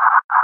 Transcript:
Ha ha.